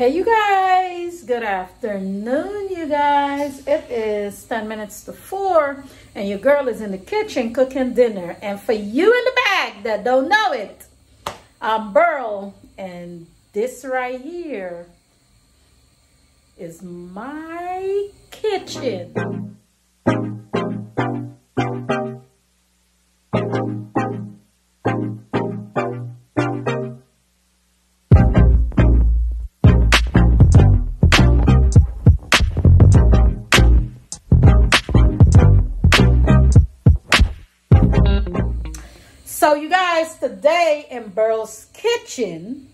Hey, you guys. Good afternoon, you guys. It is 10 minutes to 4, and your girl is in the kitchen cooking dinner. And for you in the back that don't know it, I'm Burl, and this right here is my kitchen. So you guys, today in Burl's kitchen,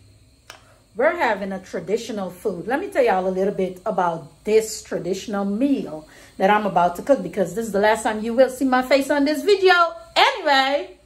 we're having a traditional food. Let me tell y'all a little bit about this traditional meal that I'm about to cook because this is the last time you will see my face on this video. Anyway,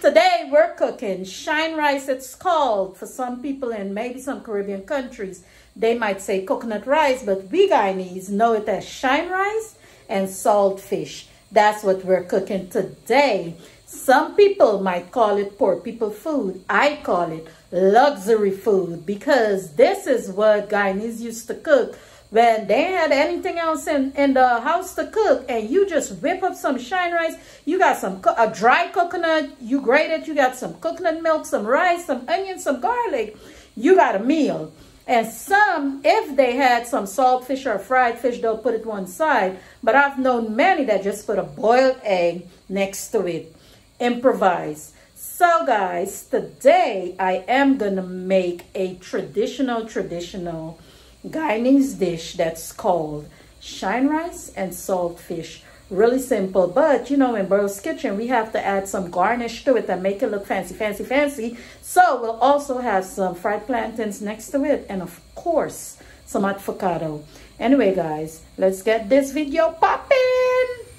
today we're cooking shine rice. It's called for some people in maybe some Caribbean countries. They might say coconut rice, but we Guyanese know it as shine rice and salt fish. That's what we're cooking today. Some people might call it poor people food. I call it luxury food because this is what Guyanese used to cook when they had anything else in, in the house to cook and you just whip up some shine rice. You got some a dry coconut, you grate it, you got some coconut milk, some rice, some onions, some garlic. You got a meal. And some, if they had some salt fish or fried fish, they'll put it one side. But I've known many that just put a boiled egg next to it improvise. So guys, today I am going to make a traditional, traditional Guyanese dish that's called shine rice and salt fish. Really simple, but you know, in Burl's Kitchen, we have to add some garnish to it and make it look fancy, fancy, fancy. So we'll also have some fried plantains next to it and of course, some avocado. Anyway, guys, let's get this video popping.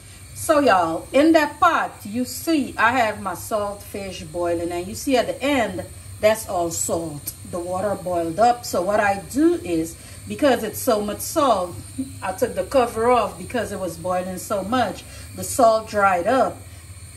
So y'all, in that pot, you see I have my salt fish boiling and you see at the end, that's all salt. The water boiled up. So what I do is, because it's so much salt, I took the cover off because it was boiling so much. The salt dried up.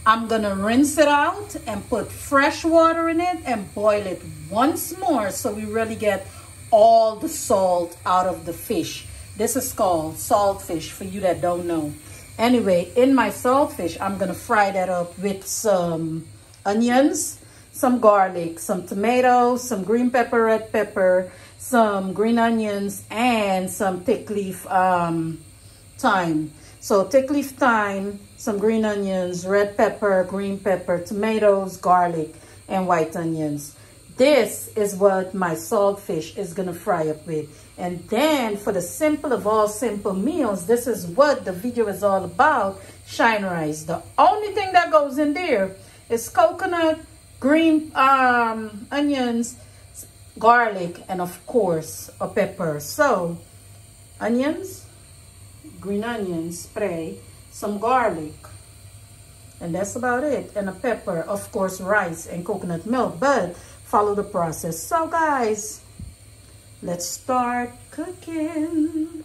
I'm to rinse it out and put fresh water in it and boil it once more so we really get all the salt out of the fish. This is called salt fish for you that don't know. Anyway, in my saltfish, I'm going to fry that up with some onions, some garlic, some tomatoes, some green pepper, red pepper, some green onions, and some thick leaf um, thyme. So thick leaf thyme, some green onions, red pepper, green pepper, tomatoes, garlic, and white onions. This is what my saltfish is going to fry up with. And then for the simple of all simple meals, this is what the video is all about, shine rice. The only thing that goes in there is coconut, green um, onions, garlic, and of course, a pepper. So, onions, green onions, spray, some garlic, and that's about it. And a pepper, of course, rice and coconut milk. But follow the process. So guys, let's start cooking.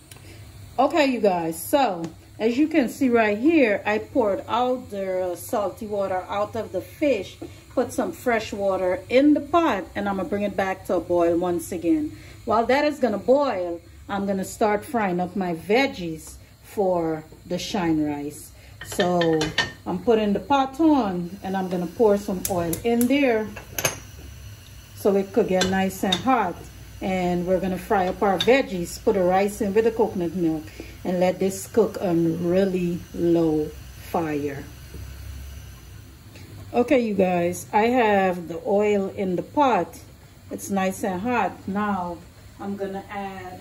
Okay, you guys, so as you can see right here, I poured out the salty water out of the fish, put some fresh water in the pot, and I'm gonna bring it back to a boil once again. While that is gonna boil, I'm gonna start frying up my veggies for the shine rice. So I'm putting the pot on and I'm gonna pour some oil in there so it could get nice and hot. And we're gonna fry up our veggies, put the rice in with the coconut milk, and let this cook on really low fire. Okay, you guys, I have the oil in the pot. It's nice and hot. Now, I'm gonna add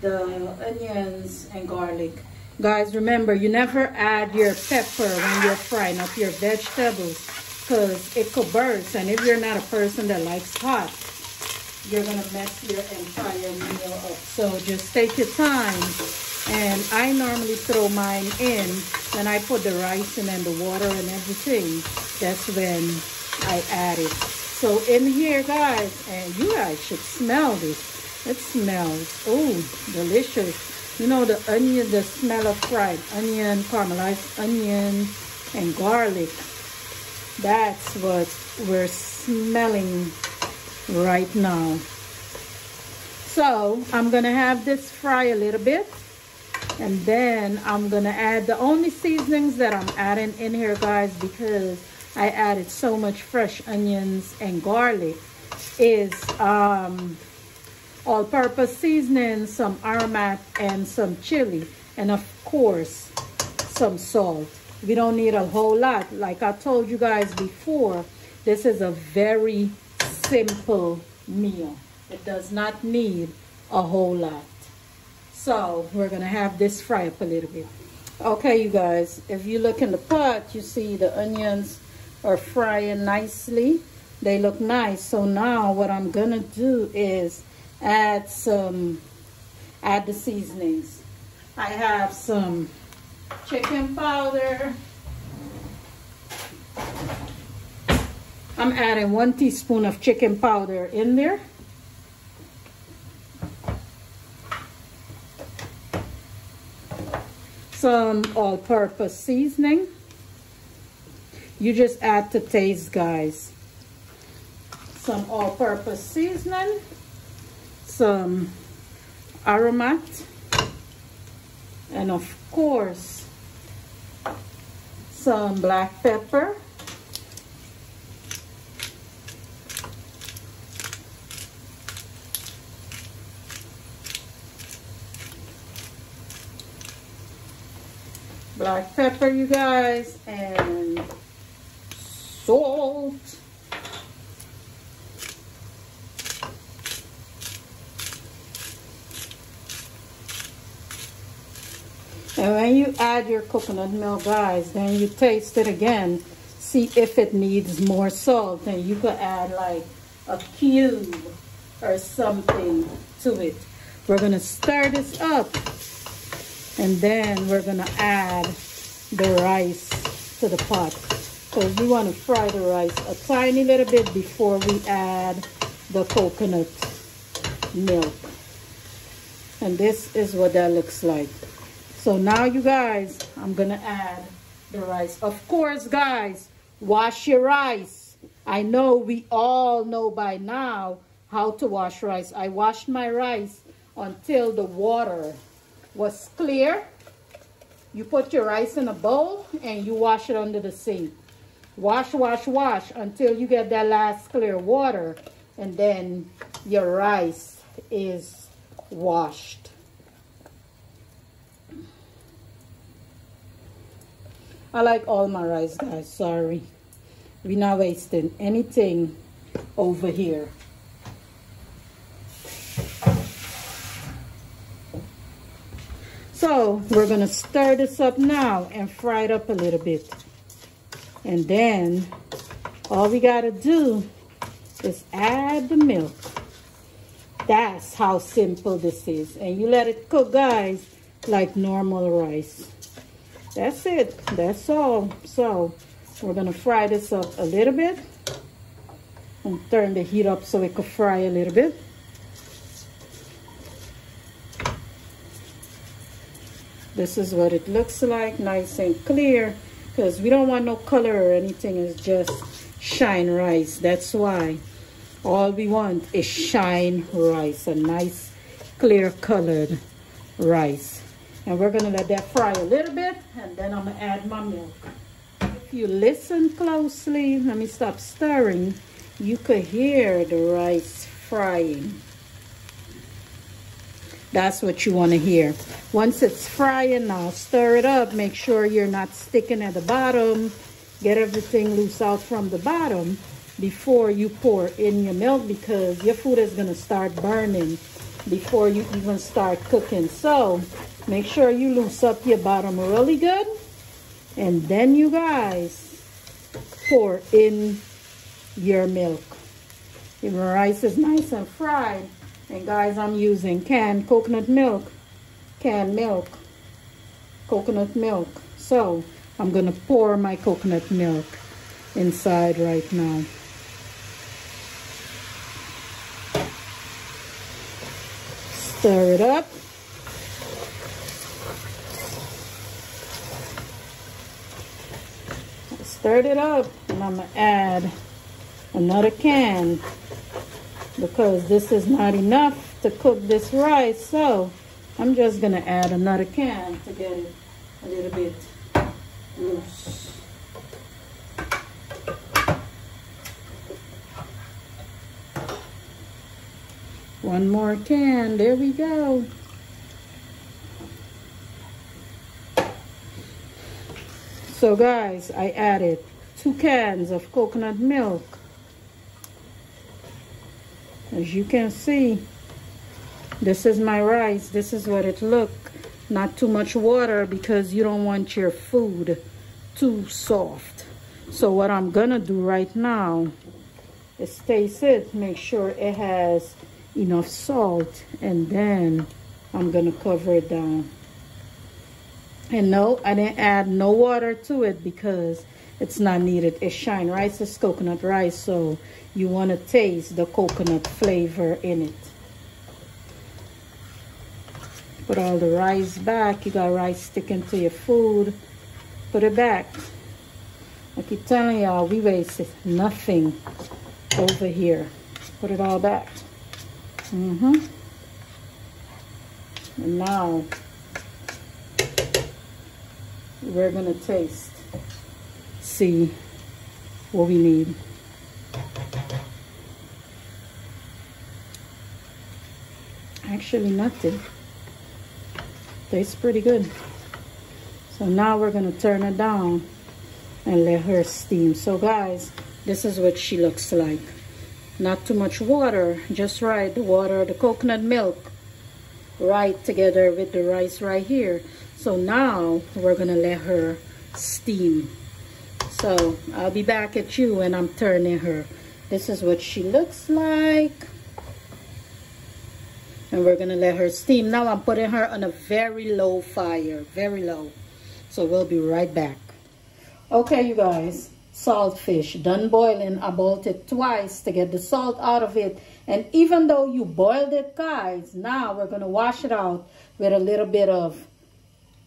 the onions and garlic. Guys, remember, you never add your pepper when you're frying up your vegetables because it could burst. And if you're not a person that likes hot, you're to mess your entire meal up. So just take your time. And I normally throw mine in when I put the rice in and the water and everything. That's when I add it. So in here, guys, and you guys should smell this. It smells, oh, delicious. You know, the onion, the smell of fried onion, caramelized onion, and garlic. That's what we're smelling right now. So I'm going to have this fry a little bit. And then I'm going to add the only seasonings that I'm adding in here, guys, because I added so much fresh onions and garlic is um, all-purpose seasoning, some aromat, and some chili. And of course, some salt. We don't need a whole lot. Like I told you guys before, this is a very simple meal. It does not need a whole lot. So we're to have this fry up a little bit. Okay, you guys, if you look in the pot, you see the onions are frying nicely. They look nice. So now what I'm to do is add some, add the seasonings. I have some chicken powder. I'm adding one teaspoon of chicken powder in there. Some all-purpose seasoning. You just add to taste, guys. Some all-purpose seasoning. Some aromat. And of course, some black pepper. Black pepper, you guys, and salt. And when you add your coconut milk, guys, then you taste it again. See if it needs more salt. And you could add like a cube or something to it. We're going to stir this up. And then we're to add the rice to the pot. Because we want to fry the rice a tiny little bit before we add the coconut milk. And this is what that looks like. So now you guys, I'm gonna add the rice. Of course, guys, wash your rice. I know we all know by now how to wash rice. I washed my rice until the water was clear. You put your rice in a bowl and you wash it under the sink. Wash, wash, wash until you get that last clear water and then your rice is washed. I like all my rice, guys. Sorry. We're not wasting anything over here. So we're to stir this up now and fry it up a little bit. And then all we got to do is add the milk. That's how simple this is. And you let it cook, guys, like normal rice. That's it. That's all. So we're to fry this up a little bit. And turn the heat up so it could fry a little bit. This is what it looks like. Nice and clear. Because we don't want no color or anything. It's just shine rice. That's why. All we want is shine rice. A nice clear colored rice. And we're going to let that fry a little bit and then I'm to add my milk. If you listen closely, let me stop stirring, you could hear the rice frying. That's what you want to hear. Once it's frying, now stir it up. Make sure you're not sticking at the bottom. Get everything loose out from the bottom before you pour in your milk because your food is going to start burning before you even start cooking. So Make sure you loose up your bottom really good. And then you guys pour in your milk. If your rice is nice and fried, and guys, I'm using canned coconut milk, canned milk, coconut milk. So I'm to pour my coconut milk inside right now. Stir it up. stirred it up and I'm to add another can because this is not enough to cook this rice. So I'm just to add another can to get it a little bit loose. One more can. There we go. So guys, I added two cans of coconut milk. As you can see, this is my rice. This is what it look. Not too much water because you don't want your food too soft. So what I'm gonna do right now is taste it, make sure it has enough salt, and then I'm gonna cover it down. And no, I didn't add no water to it because it's not needed. It's shine rice is coconut rice, so you want to taste the coconut flavor in it. Put all the rice back. You got rice sticking to your food. Put it back. I keep telling y'all, we wasted nothing over here. Put it all back. Mm-hmm. And now we're going to taste, see what we need. Actually, nothing. Tastes pretty good. So now we're to turn it down and let her steam. So guys, this is what she looks like. Not too much water, just right. The water, the coconut milk, right together with the rice right here. So now we're gonna let her steam. So I'll be back at you when I'm turning her. This is what she looks like. And we're gonna let her steam. Now I'm putting her on a very low fire, very low. So we'll be right back. Okay, you guys, saltfish done boiling. I boiled it twice to get the salt out of it. And even though you boiled it, guys, now we're gonna wash it out with a little bit of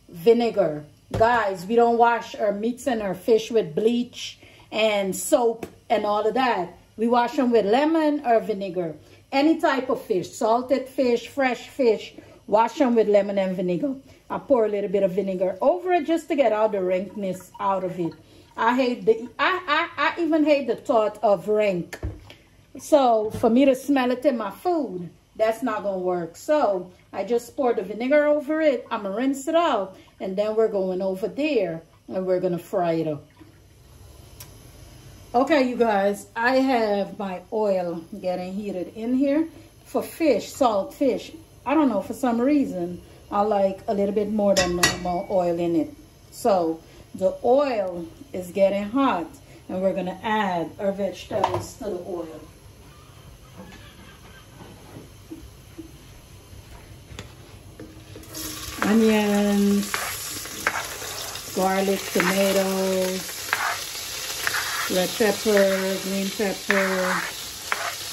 vinegar. Guys, we don't wash our meats and our fish with bleach and soap and all of that. We wash them with lemon or vinegar. Any type of fish, salted fish, fresh fish, wash them with lemon and vinegar. I pour a little bit of vinegar over it just to get all the rankness out of it. I hate the, I, I, I even hate the thought of rank. So for me to smell it in my food, that's not to work. So I just pour the vinegar over it. I'm to rinse it out. And then we're going over there and we're going to fry it up. Okay, you guys, I have my oil getting heated in here for fish, salt fish. I don't know, for some reason, I like a little bit more than normal oil in it. So the oil is getting hot and we're going to add our vegetables to the oil. onions, garlic, tomatoes, red pepper, green pepper,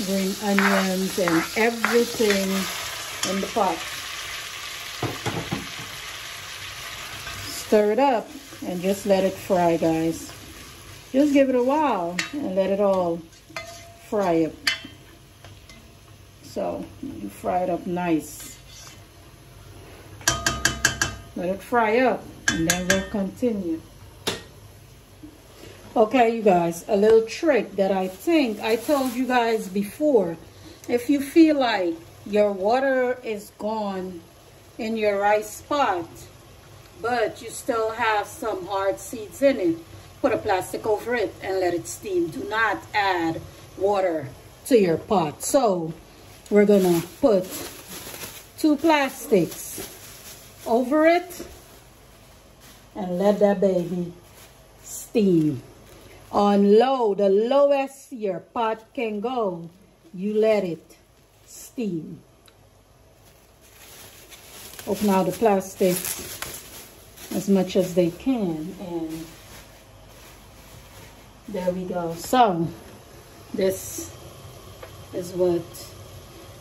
green onions, and everything in the pot. Stir it up and just let it fry, guys. Just give it a while and let it all fry up. So you fry it up nice. Let it fry up and then we'll continue. Okay, you guys, a little trick that I think I told you guys before. If you feel like your water is gone in your rice pot, but you still have some hard seeds in it, put a plastic over it and let it steam. Do not add water to your pot. So we're gonna put two plastics over it and let that baby steam. On low, the lowest your pot can go, you let it steam. Open out the plastic as much as they can and there we go. So this is what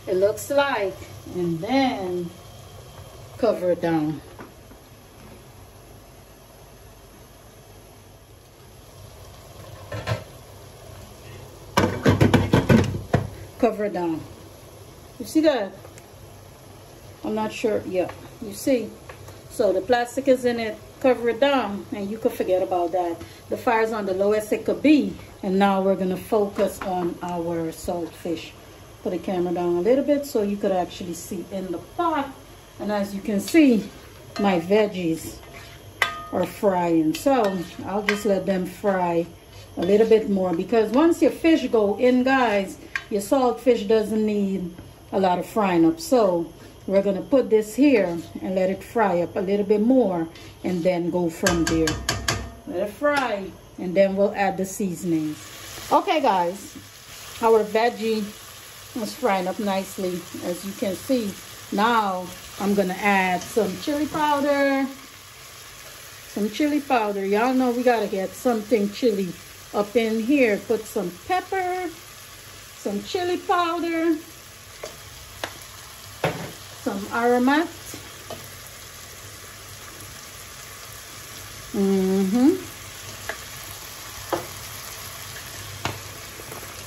it looks like and then cover it down. Cover it down. You see that? I'm not sure. Yeah, you see. So the plastic is in it. Cover it down and you could forget about that. The fire's on the lowest it could be. And now we're going to focus on our salt fish. Put the camera down a little bit so you could actually see in the pot. And as you can see, my veggies are frying. So I'll just let them fry a little bit more because once your fish go in, guys, your salt fish doesn't need a lot of frying up. So we're going to put this here and let it fry up a little bit more and then go from there. Let it fry and then we'll add the seasonings. Okay, guys, our veggie is frying up nicely as you can see. Now I'm going to add some chili powder. Some chili powder. Y'all know we got to get something chili up in here. Put some pepper, some chili powder, some aromat. Mm-hmm.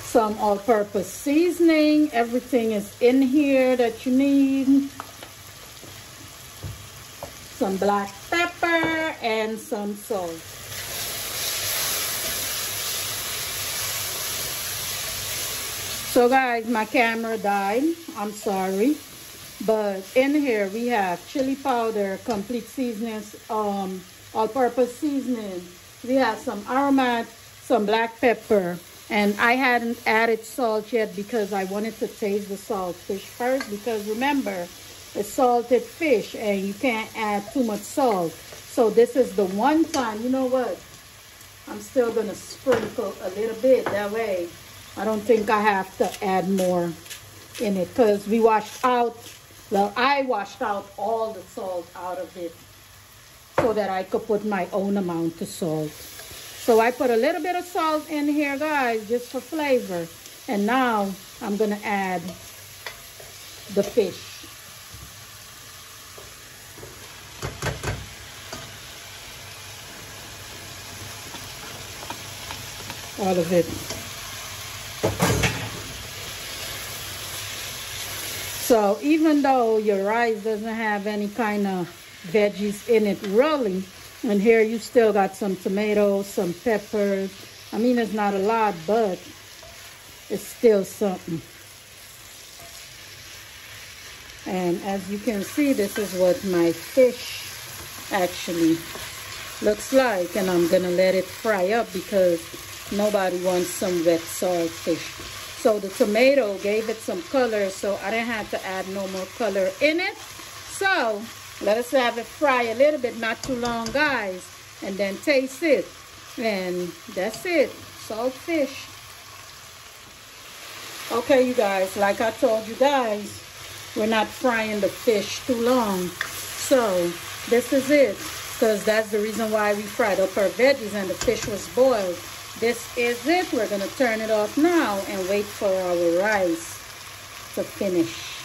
Some all-purpose seasoning. Everything is in here that you need. Some black pepper and some salt. So guys, my camera died. I'm sorry. But in here we have chili powder, complete seasonings, um, all-purpose seasoning. We have some aromat, some black pepper, and I hadn't added salt yet because I wanted to taste the salt fish first because remember, it's salted fish and you can't add too much salt. So this is the one time, you know what? I'm still gonna sprinkle a little bit that way. I don't think I have to add more in it because we washed out well, I washed out all the salt out of it so that I could put my own amount of salt. So I put a little bit of salt in here, guys, just for flavor. And now I'm going to add the fish. All of it. So even though your rice doesn't have any kind of veggies in it really, and here you still got some tomatoes, some peppers. I mean, it's not a lot, but it's still something. And as you can see, this is what my fish actually looks like. And I'm going to let it fry up because nobody wants some wet salt fish. So the tomato gave it some color, so I didn't have to add no more color in it. So let us have it fry a little bit, not too long, guys. And then taste it. And that's it. Salt fish. Okay, you guys, like I told you guys, we're not frying the fish too long. So this is it. Because that's the reason why we fried up our veggies and the fish was boiled. This is it. We're going to turn it off now and wait for our rice to finish.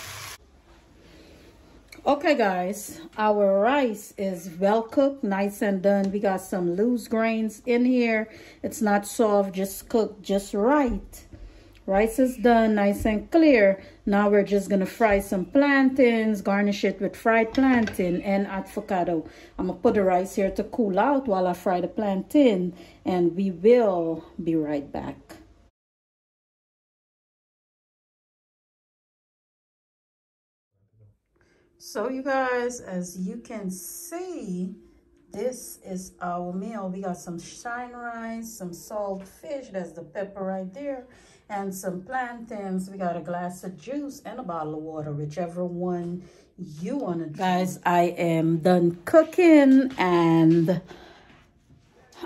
Okay, guys, our rice is well cooked, nice and done. We got some loose grains in here. It's not soft, just cooked just right. Rice is done, nice and clear. Now we're just to fry some plantains, garnish it with fried plantain and avocado. I'm to put the rice here to cool out while I fry the plantain. And we will be right back. So you guys, as you can see, this is our meal. We got some shine rice, some salt fish. That's the pepper right there and some plantains. We got a glass of juice and a bottle of water, whichever one you want to drink. Guys, I am done cooking and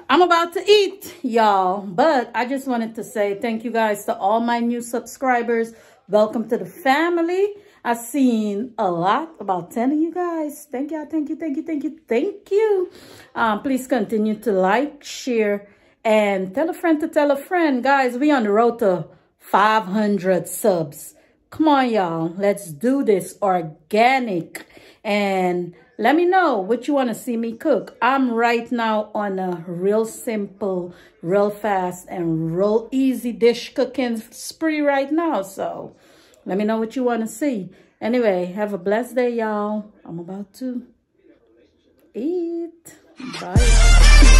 I'm about to eat, y'all. But I just wanted to say thank you guys to all my new subscribers. Welcome to the family. I've seen a lot, about 10 of you guys. Thank you, thank you, thank you, thank you, thank you. Um, please continue to like, share, and tell a friend to tell a friend. Guys, we on the road to 500 subs. Come on, y'all. Let's do this organic. And let me know what you want to see me cook. I'm right now on a real simple, real fast, and real easy dish cooking spree right now. So let me know what you want to see. Anyway, have a blessed day, y'all. I'm about to eat. Bye.